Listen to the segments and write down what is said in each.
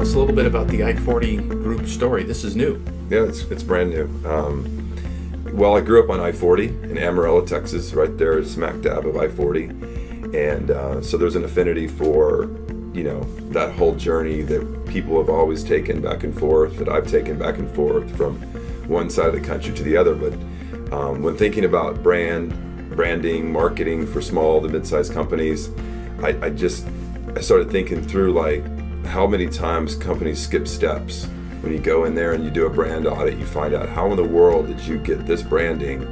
tell us a little bit about the I-40 group story. This is new. Yeah, it's, it's brand new. Um, well, I grew up on I-40 in Amarillo, Texas, right there, smack dab of I-40, and uh, so there's an affinity for, you know, that whole journey that people have always taken back and forth, that I've taken back and forth from one side of the country to the other. But um, when thinking about brand, branding, marketing for small to mid-sized companies, I, I just I started thinking through like how many times companies skip steps. When you go in there and you do a brand audit, you find out how in the world did you get this branding,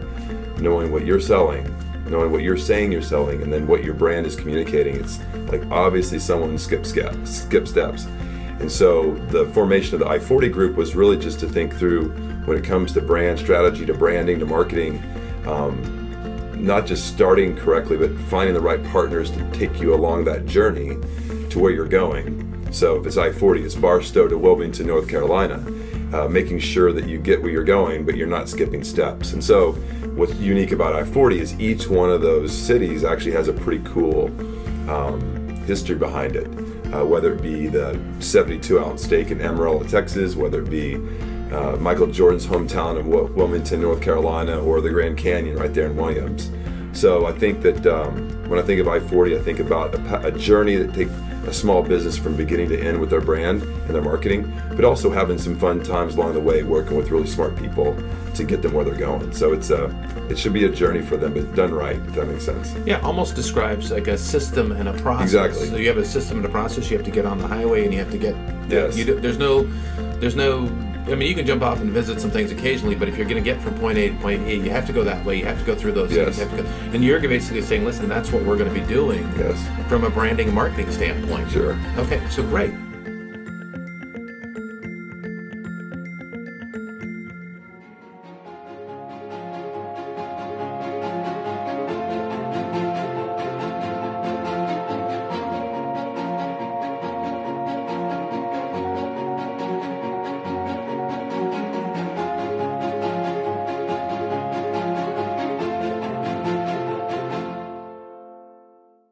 knowing what you're selling, knowing what you're saying you're selling, and then what your brand is communicating. It's like obviously someone skipped skip, steps. And so the formation of the I-40 group was really just to think through when it comes to brand strategy, to branding, to marketing, um, not just starting correctly, but finding the right partners to take you along that journey to where you're going. So if it's I-40, it's Barstow to Wilmington, North Carolina, uh, making sure that you get where you're going, but you're not skipping steps. And so what's unique about I-40 is each one of those cities actually has a pretty cool um, history behind it. Uh, whether it be the 72 ounce steak in Amarillo, Texas, whether it be uh, Michael Jordan's hometown of Wilmington, North Carolina, or the Grand Canyon right there in Williams. So I think that um, when I think of I-40, I think about a, a, journey that takes a small business from beginning to end with their brand and their marketing, but also having some fun times along the way, working with really smart people to get them where they're going. So it's a, it should be a journey for them, but done right, if that makes sense. Yeah, almost describes like a system and a process. Exactly. So you have a system and a process. You have to get on the highway, and you have to get. Yes. You, there's no, there's no I mean, you can jump off and visit some things occasionally, but if you're going to get from point A to point B, you have to go that way. You have to go through those yes. things. and you're basically saying, listen, that's what we're going to be doing yes. from a branding and marketing standpoint. Sure. Okay, so great.